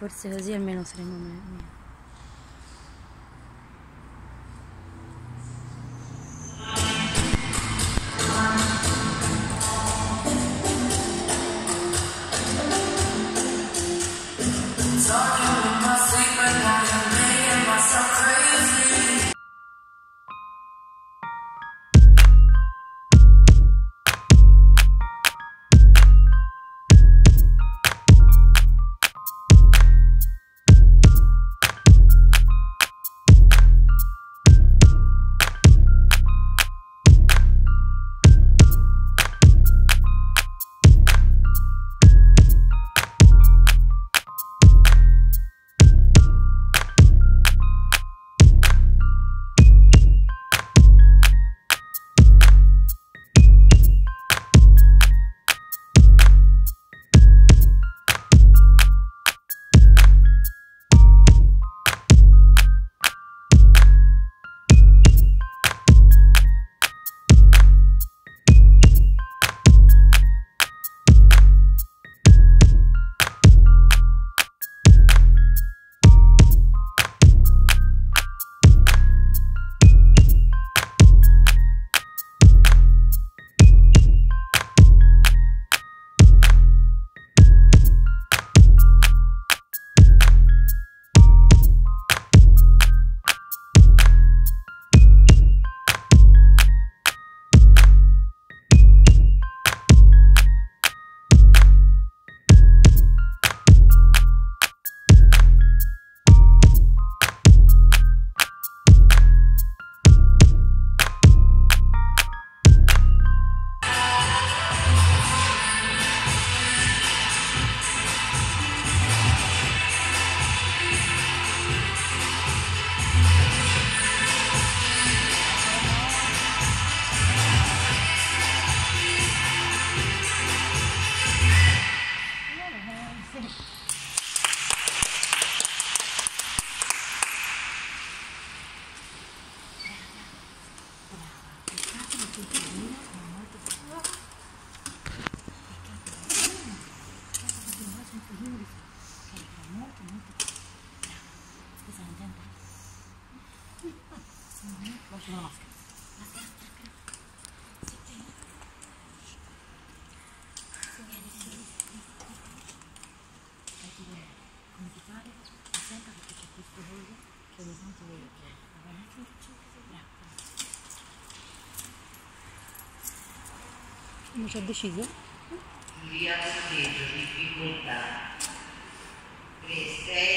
forse così almeno saremo meglio. Lascia la maschera. come ti pare, mi senta perché c'è questo voglio che ogni tanto vedo che va bene, bravo. Non ci ha deciso? Via sorteggio difficoltà Este,